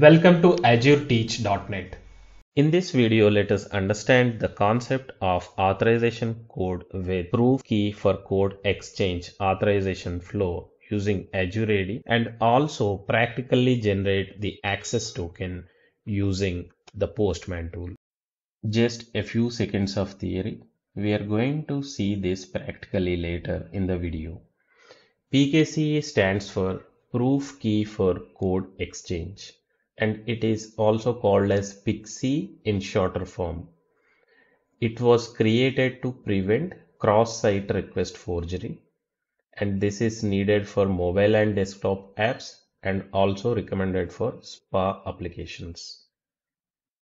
Welcome to AzureTeach.net. In this video, let us understand the concept of authorization code with proof key for code exchange authorization flow using Azure AD and also practically generate the access token using the Postman tool. Just a few seconds of theory. We are going to see this practically later in the video. PKCE stands for Proof Key for Code Exchange and it is also called as PKCE in shorter form. It was created to prevent cross-site request forgery and this is needed for mobile and desktop apps and also recommended for SPA applications.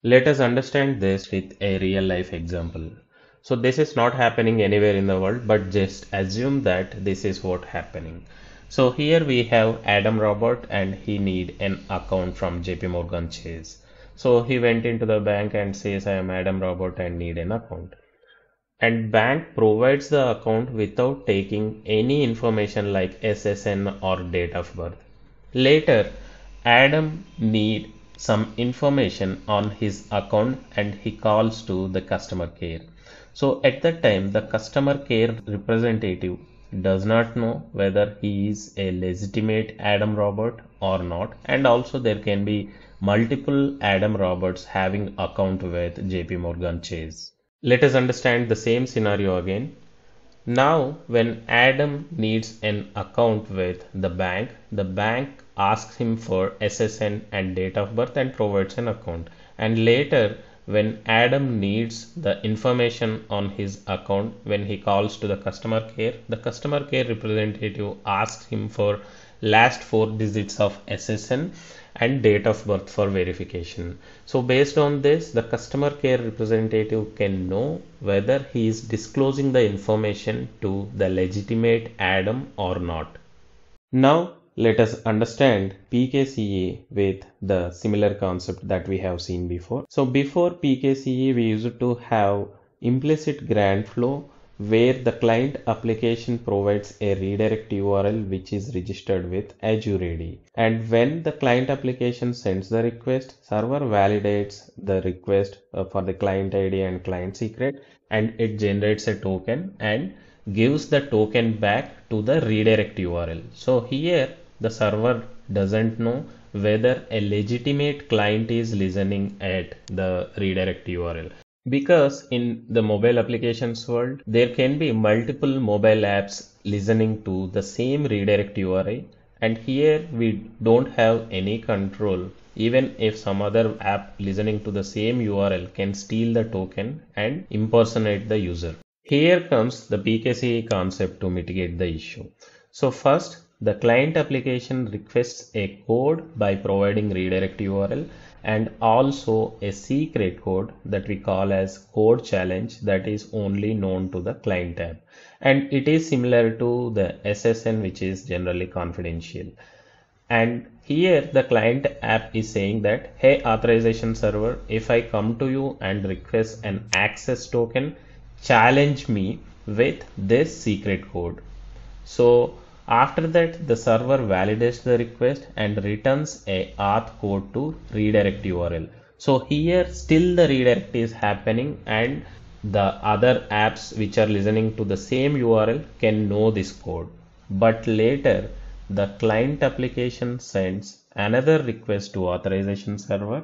Let us understand this with a real life example. So this is not happening anywhere in the world but just assume that this is what happening. So here we have Adam Robert and he need an account from JP Morgan Chase. So he went into the bank and says I am Adam Robert and need an account. And bank provides the account without taking any information like SSN or date of birth. Later Adam need some information on his account and he calls to the customer care. So at that time the customer care representative does not know whether he is a legitimate Adam Robert or not and also there can be multiple Adam Roberts having account with JP Morgan Chase. Let us understand the same scenario again. Now when Adam needs an account with the bank, the bank asks him for SSN and date of birth and provides an account and later when Adam needs the information on his account when he calls to the customer care, the customer care representative asks him for last four digits of SSN and date of birth for verification. So based on this, the customer care representative can know whether he is disclosing the information to the legitimate Adam or not. Now let us understand PKCE with the similar concept that we have seen before. So before PKCE we used to have implicit grant flow where the client application provides a redirect URL which is registered with Azure AD. And when the client application sends the request, server validates the request uh, for the client ID and client secret and it generates a token and gives the token back to the redirect URL. So here the server doesn't know whether a legitimate client is listening at the redirect URL. Because in the mobile applications world, there can be multiple mobile apps listening to the same redirect URI and here we don't have any control even if some other app listening to the same URL can steal the token and impersonate the user. Here comes the PKCE concept to mitigate the issue. So first the client application requests a code by providing redirect URL and also a secret code that we call as code challenge that is only known to the client app. And it is similar to the SSN which is generally confidential. And here the client app is saying that, hey authorization server, if I come to you and request an access token, challenge me with this secret code. So after that, the server validates the request and returns a auth code to redirect URL. So here still the redirect is happening and the other apps which are listening to the same URL can know this code. But later the client application sends another request to authorization server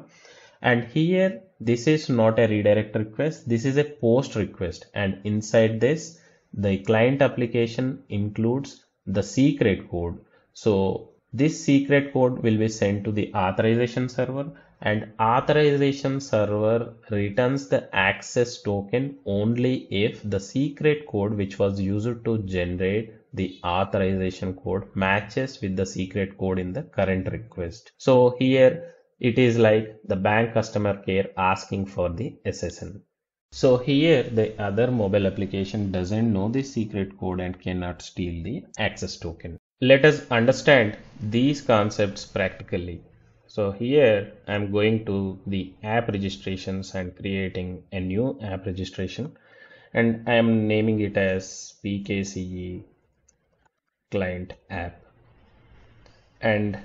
and here this is not a redirect request this is a post request and inside this the client application includes the secret code. So this secret code will be sent to the authorization server and authorization server returns the access token only if the secret code which was used to generate the authorization code matches with the secret code in the current request. So here it is like the bank customer care asking for the SSN. So here the other mobile application doesn't know the secret code and cannot steal the access token. Let us understand these concepts practically. So here I'm going to the app registrations and creating a new app registration and I am naming it as PKCE client app and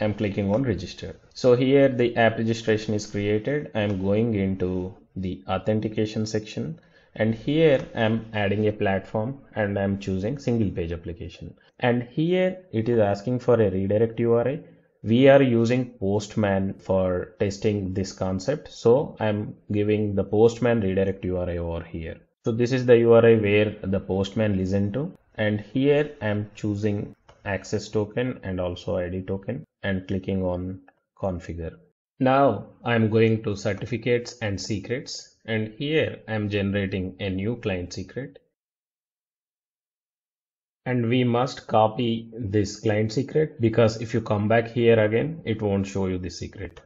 I'm clicking on register. So here the app registration is created. I'm going into the authentication section and here I'm adding a platform and I'm choosing single page application. And here it is asking for a redirect URI. We are using Postman for testing this concept. So I'm giving the Postman redirect URI over here. So this is the URI where the Postman listen to and here I'm choosing access token and also ID token and clicking on configure. Now I'm going to certificates and secrets and here I'm generating a new client secret and we must copy this client secret because if you come back here again it won't show you the secret.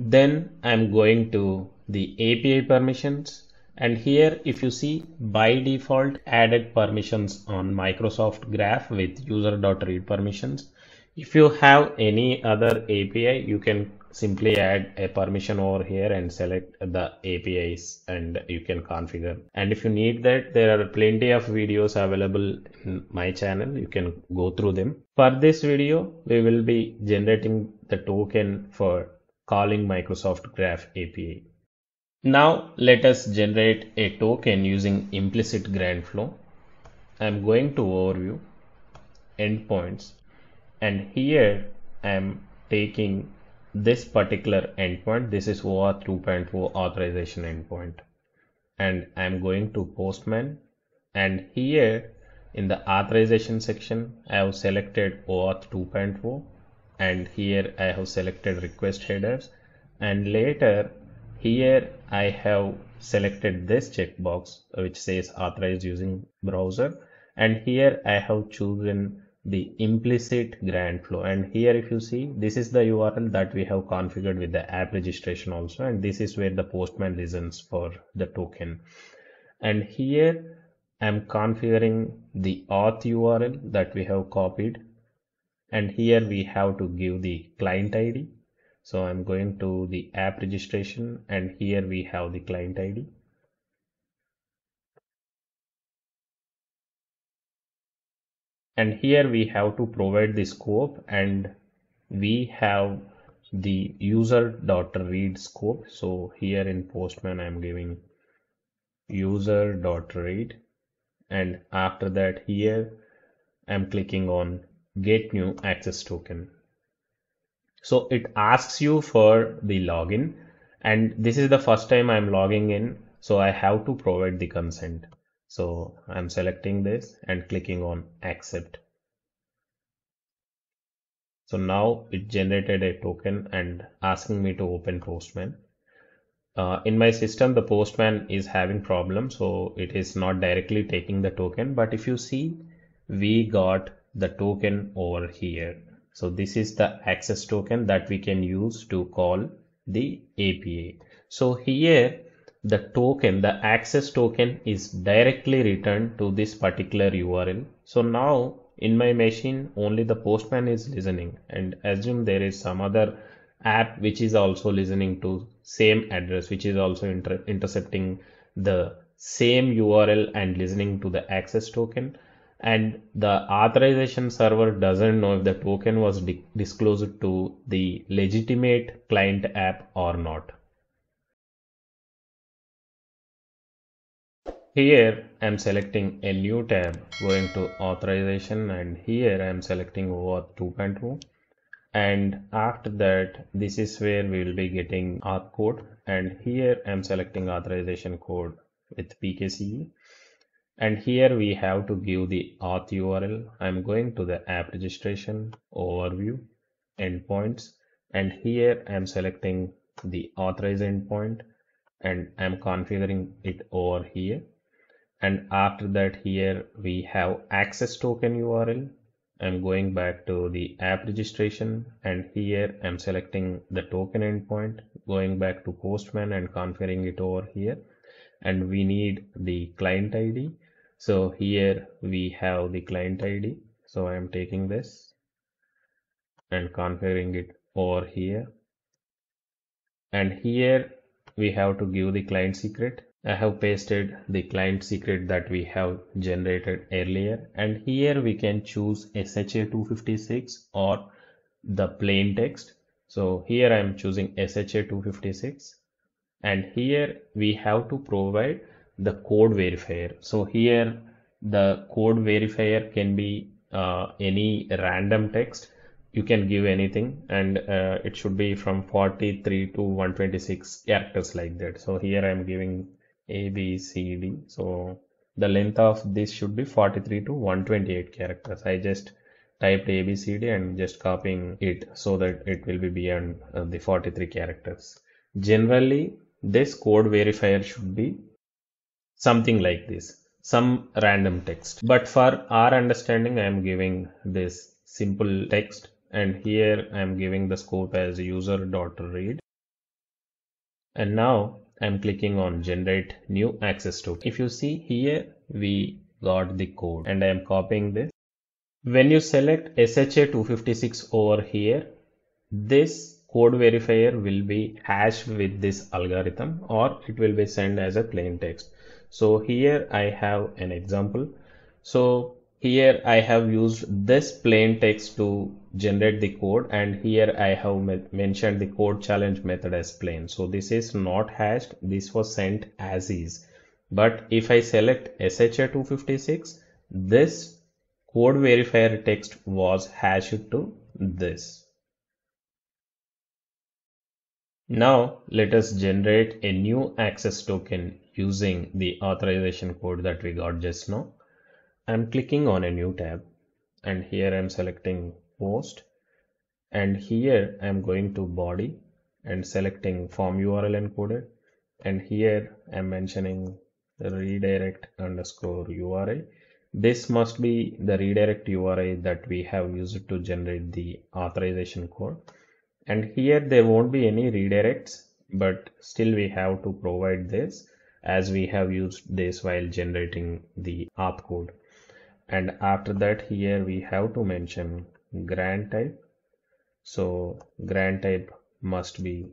Then I'm going to the API permissions and here if you see by default added permissions on Microsoft Graph with user.read permissions. If you have any other API you can simply add a permission over here and select the APIs and you can configure. And if you need that there are plenty of videos available in my channel. You can go through them. For this video we will be generating the token for calling Microsoft Graph API now let us generate a token using implicit grant flow. I'm going to overview endpoints. And here I'm taking this particular endpoint. This is OAuth 2.4 authorization endpoint. And I'm going to Postman. And here in the authorization section I have selected OAuth 2.4 and here I have selected request headers. And later here I have selected this checkbox which says authorized using browser. And here I have chosen the implicit grant flow. And here if you see this is the URL that we have configured with the app registration also and this is where the postman listens for the token. And here I'm configuring the auth URL that we have copied. And here we have to give the client ID so I'm going to the app registration and here we have the client ID. And here we have to provide the scope and we have the user.read scope. So here in Postman I'm giving user.read and after that here I'm clicking on get new access token so it asks you for the login and this is the first time I'm logging in. So I have to provide the consent. So I'm selecting this and clicking on accept. So now it generated a token and asking me to open Postman. Uh, in my system, the Postman is having problem. So it is not directly taking the token. But if you see, we got the token over here. So this is the access token that we can use to call the API. So here the token, the access token is directly returned to this particular URL. So now in my machine only the postman is listening and assume there is some other app which is also listening to same address which is also inter intercepting the same URL and listening to the access token and the authorization server doesn't know if the token was disclosed to the legitimate client app or not. Here I'm selecting a new tab going to authorization and here I'm selecting OAuth 2.2 and after that this is where we will be getting auth code. And here I'm selecting authorization code with PKCE and here we have to give the auth URL. I'm going to the app registration overview endpoints. And here I'm selecting the authorized endpoint and I'm configuring it over here and after that here we have access token URL I'm going back to the app registration. And here I'm selecting the token endpoint going back to postman and configuring it over here. And we need the client ID so here we have the client id so i am taking this and configuring it over here. And here we have to give the client secret I have pasted the client secret that we have generated earlier and here we can choose SHA-256 or the plain text. So here I am choosing SHA 256 and here we have to provide the code verifier. So here the code verifier can be uh, any random text you can give anything and uh, it should be from 43 to 126 characters like that so here i am giving a b c d. So the length of this should be 43 to 128 characters. I just typed a b c d and just copying it so that it will be beyond uh, the 43 characters. Generally this code verifier should be something like this some random text. But for our understanding i am giving this simple text and here I am giving the scope as user.read and now I'm clicking on generate new access token. If you see here we got the code and I am copying this. When you select SHA256 over here this code verifier will be hashed with this algorithm or it will be sent as a plain text. So here I have an example. So here I have used this plain text to generate the code and here I have mentioned the code challenge method as plain. So this is not hashed. This was sent as is. But if I select SHA256, this code verifier text was hashed to this. Now let us generate a new access token using the authorization code that we got just now. I'm clicking on a new tab and here I'm selecting post and here I'm going to body and selecting form URL encoded and here I'm mentioning redirect underscore URI. This must be the redirect URI that we have used to generate the authorization code and here there won't be any redirects but still we have to provide this as we have used this while generating the auth code. And after that here we have to mention grant type. So grant type must be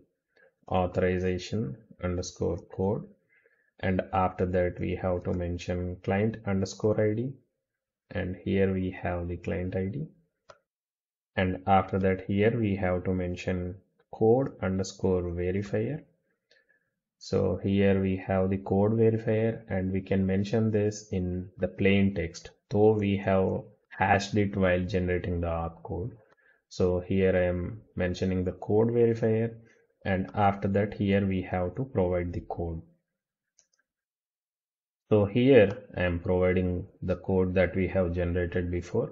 authorization underscore code. And after that we have to mention client underscore id and here we have the client id and after that here we have to mention code underscore verifier so here we have the code verifier and we can mention this in the plain text though we have hashed it while generating the auth code. So here I am mentioning the code verifier and after that here we have to provide the code. So here I am providing the code that we have generated before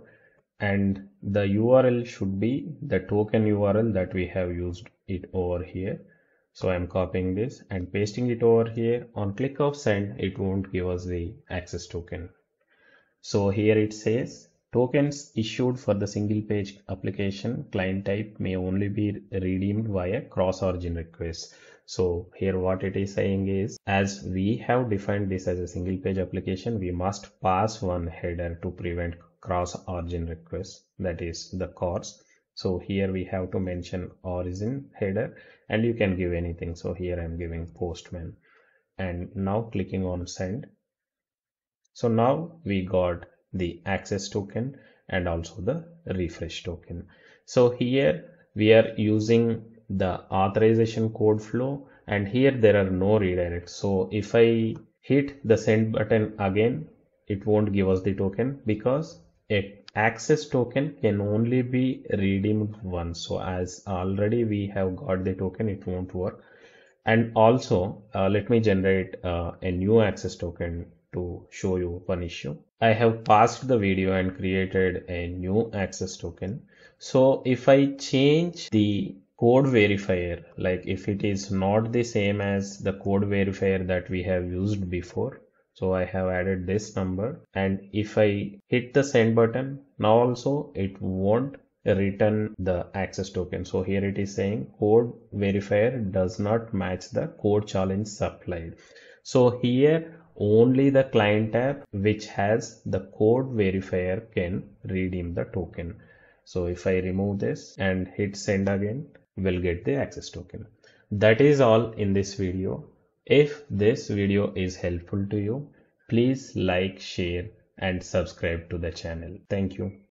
and the URL should be the token URL that we have used it over here. So I'm copying this and pasting it over here. On click of send, it won't give us the access token. So here it says tokens issued for the single page application client type may only be redeemed via cross origin request. So here what it is saying is as we have defined this as a single page application, we must pass one header to prevent cross origin request that is the CORS. So here we have to mention origin header and you can give anything. So here I'm giving postman and now clicking on send so now we got the access token and also the refresh token. So here we are using the authorization code flow and here there are no redirects. So if I hit the send button again, it won't give us the token because a access token can only be redeemed once. So as already we have got the token, it won't work. And also uh, let me generate uh, a new access token to show you one issue. I have paused the video and created a new access token. So if I change the code verifier, like if it is not the same as the code verifier that we have used before, so I have added this number and if I hit the send button, now also it won't return the access token. So here it is saying code verifier does not match the code challenge supplied. So here only the client app which has the code verifier can redeem the token. So if I remove this and hit send again, we'll get the access token. That is all in this video. If this video is helpful to you, please like, share and subscribe to the channel. Thank you.